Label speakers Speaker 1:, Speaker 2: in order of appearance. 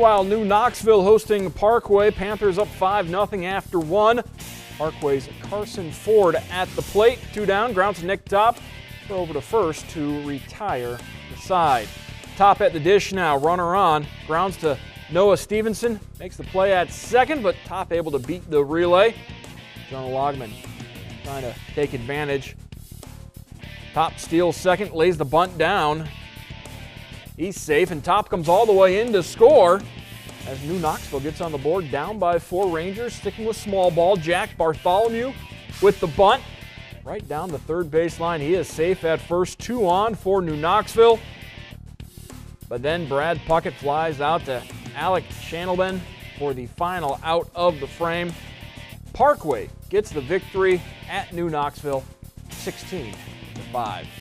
Speaker 1: Meanwhile, New Knoxville hosting Parkway. Panthers up 5 0 after one. Parkway's Carson Ford at the plate. Two down, ground to Nick Top. Throw over to first to retire the side. Top at the dish now, runner on. Grounds to Noah Stevenson. Makes the play at second, but Top able to beat the relay. Jonah Logman trying to take advantage. Top steals second, lays the bunt down. He's safe, and Top comes all the way in to score as New Knoxville gets on the board down by four Rangers, sticking with small ball. Jack Bartholomew with the bunt right down the third baseline. He is safe at first, two on for New Knoxville. But then Brad Puckett flies out to Alec Shanelben for the final out of the frame. Parkway gets the victory at New Knoxville, 16 to 5.